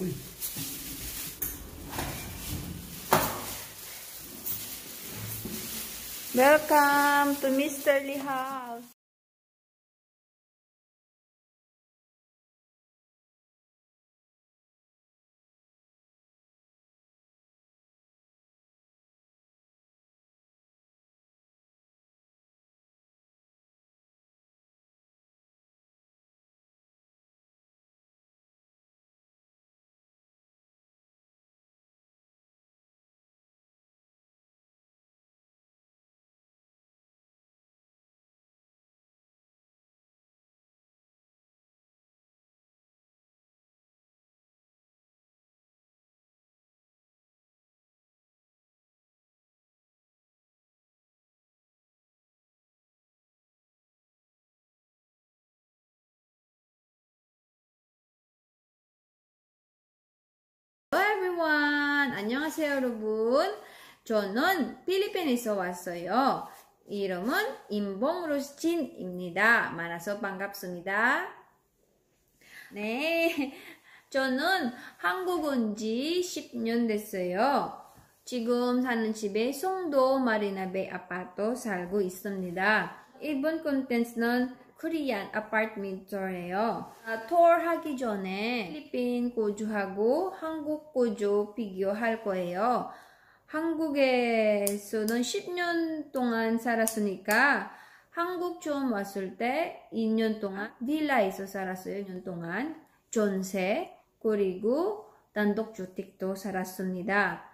Welcome to Mr. Lee House. Everyone! 안녕하세요 여러분. 저는 필리핀에서 왔어요. 이름은 임봉 루스틴입니다. 만나서 반갑습니다. 네, 저는 한국 온 지 10년 됐어요. 지금 사는 집에 송도 마리나베이 아파트 살고 있습니다. 이번 콘텐츠는 코리안 아파트먼트예요. 아, 투어 하기 전에 필리핀 거주하고 한국 거주 비교할 거예요. 한국에서는 10년 동안 살았으니까 한국 처음 왔을 때 2년 동안 빌라에서 살았어요. 2년 동안 전세 그리고 단독주택도 살았습니다.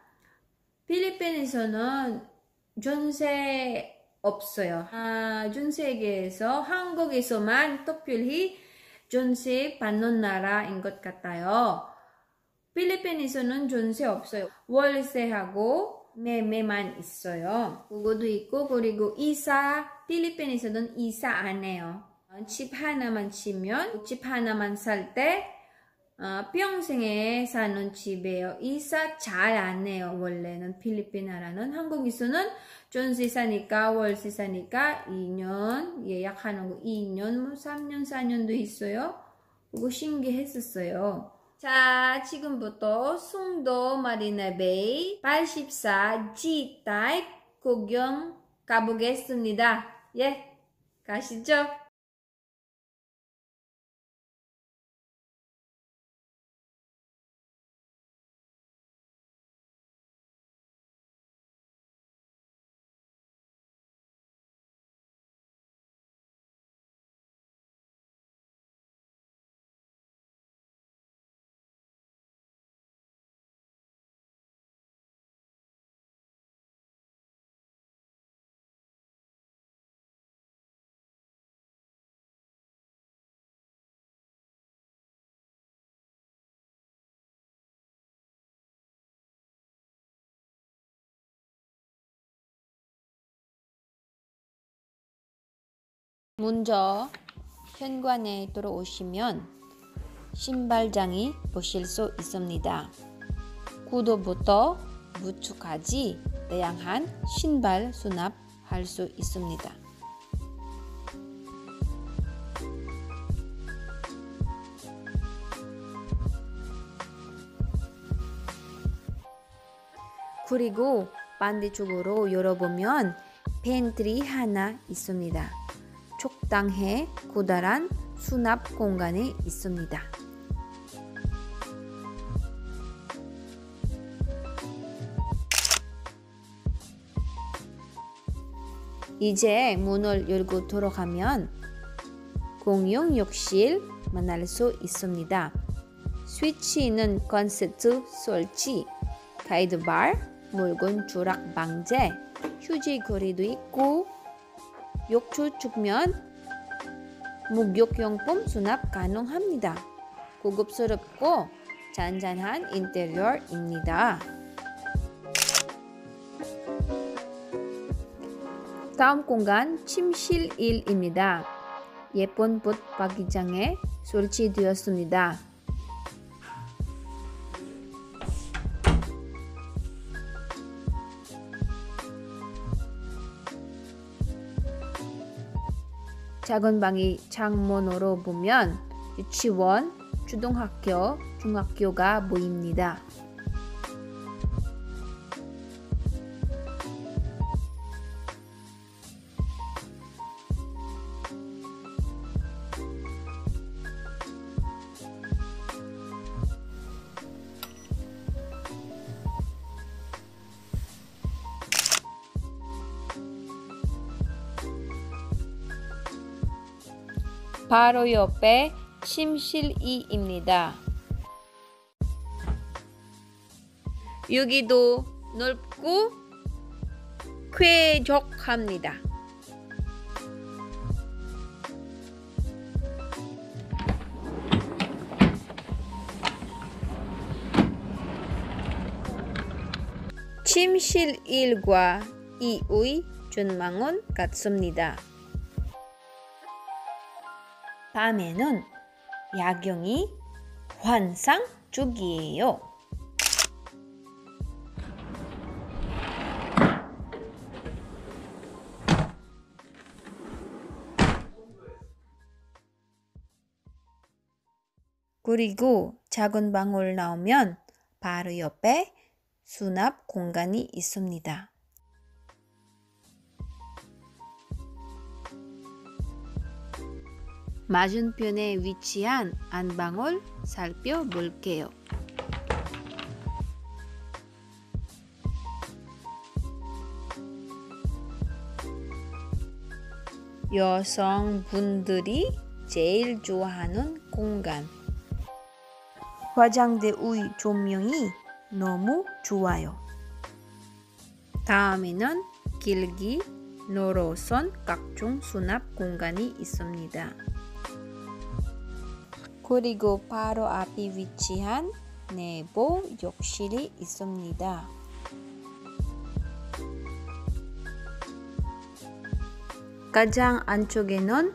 필리핀에서는 전세 없어요. 아, 전 세계에서 한국에서만 특별히 전세 받는 나라인 것 같아요. 필리핀에서는 전세 없어요. 월세하고 매매만 있어요. 그거도 있고 그리고 이사 필리핀에서는 이사 안 해요. 집 하나만 치면 집 하나만 살 때 어, 평생에 사는 집에요. 이사 잘 안 해요. 원래는 필리핀 나라는 한국에서는 전세 사니까 월세 사니까 2년 예약하는 거 2년 뭐 3년 4년도 있어요. 그거 신기했었어요. 자 지금부터 송도 마리나 베이 84G 타입 구경 가보겠습니다. 예 가시죠. 먼저 현관에 들어오시면 신발장이 보실 수 있습니다. 구도부터 부츠까지 다양한 신발 수납할 수 있습니다. 그리고 반대쪽으로 열어보면 팬트리 하나 있습니다. 적당히 커다란 수납 공간이 있습니다. 이제 문을 열고 들어가면 공용 욕실 만날 수 있습니다. 스위치는 콘센트 설치, 가이드바, 물건 조락 방제, 휴지 거리도 있고 욕조 측면 목욕용품 수납 가능합니다. 고급스럽고 잔잔한 인테리어입니다. 다음 공간 침실일입니다. 예쁜 붙박이장에 설치되었습니다. 작은 방이 창문으로 보면 유치원, 초등학교, 중학교가 보입니다. 바로 옆에 침실이입니다. 여기도 넓고 쾌적합니다. 침실 1과 2의 전망은 같습니다. 밤에는 야경이 환상적이에요. 그리고 작은 방울 나오면 바로 옆에 수납 공간이 있습니다. 맞은편에 위치한 안방을 살펴볼게요. 여성분들이 제일 좋아하는 공간. 화장대 의 조명이 너무 좋아요. 다음에는 길기, 노로선 각종 수납 공간이 있습니다. 그리고 바로 앞에 위치한 내부 욕실이 있습니다. 가장 안쪽에는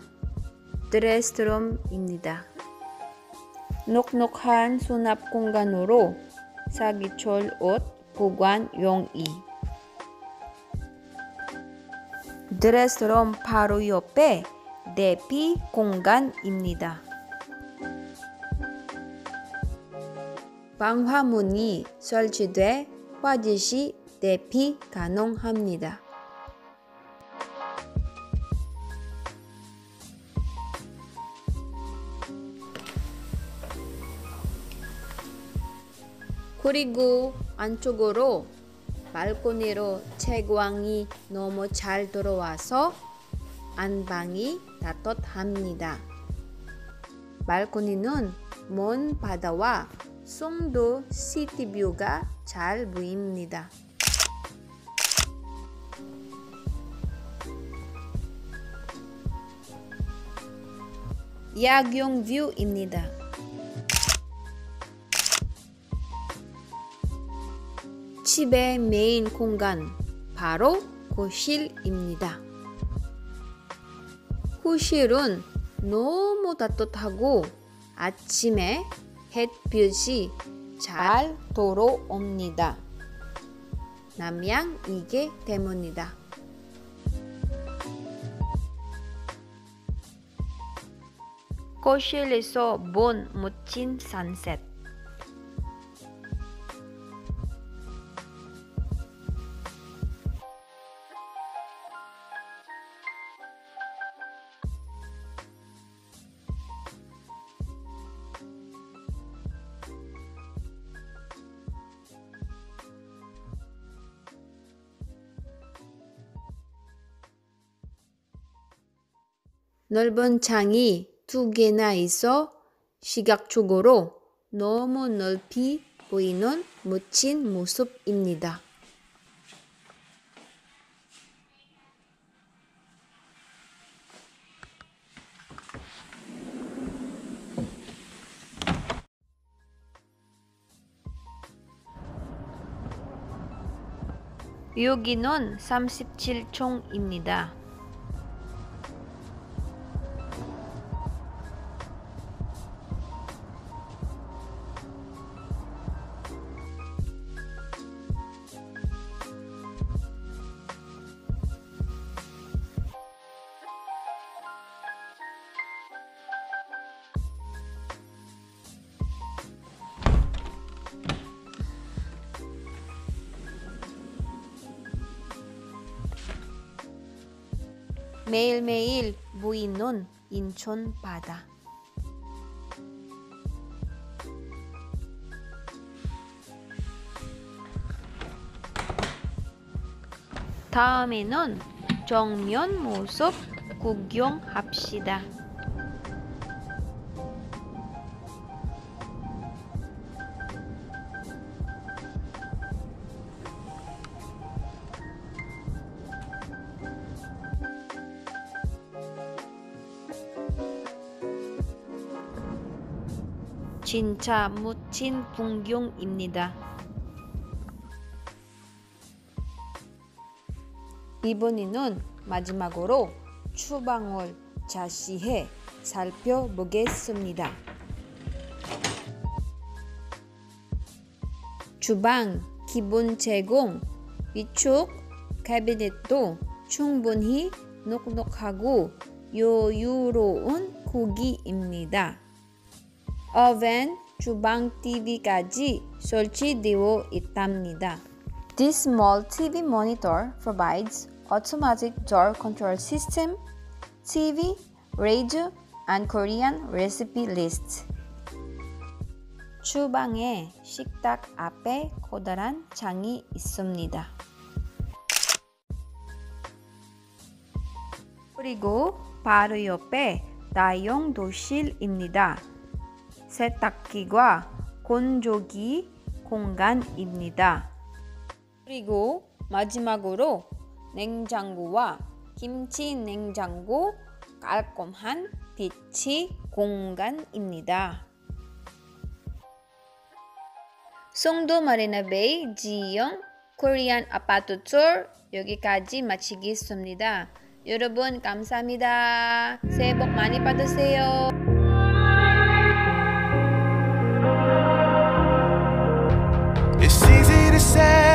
드레스룸입니다. 넉넉한 수납 공간으로 사기철 옷 보관 용이 드레스룸 바로 옆에 대피 공간입니다. 방화문이 설치돼 화질시 대피 가능합니다. 그리고 안쪽으로 발코니로 채광이 너무 잘 들어와서 안방이 따뜻합니다. 발코니는 먼 바다와 송도 city view가 잘 보입니다. 야경 view입니다. 집의 메인 공간 바로 거실입니다. 거실은 너무 따뜻하고 아침에 햇빛이 잘 들어옵니다. 남양 이게 때문이다. 거실에서 본 멋진 산셋 넓은 창이 두 개나 있어 시각적으로 너무 넓이 보이는 멋진 모습입니다. 여기는 37층입니다. 매일매일 보이는 인천 바다. 다음에는 정면 모습 구경합시다. 진짜 멋진 풍경입니다. 이번에는 마지막으로 주방을 자세히 살펴보겠습니다. 주방 기본 제공 위쪽 캐비넷도 충분히 넉넉하고 여유로운 크기입니다. 오븐, 주방 TV까지 설치되어 있답니다. This small TV monitor provides automatic door control system, TV, radio, and Korean recipe list. 주방에 식탁 앞에 커다란 창이 있습니다. 그리고 바로 옆에 다용 도실입니다. 세탁기와 건조기 공간입니다. 그리고 마지막으로 냉장고와 김치 냉장고 깔끔한 비치 공간입니다. 송도 마리나 베이 지영 코리안 아파트 투어 여기까지 마치겠습니다. 여러분 감사합니다. 새해 복 많이 받으세요. said.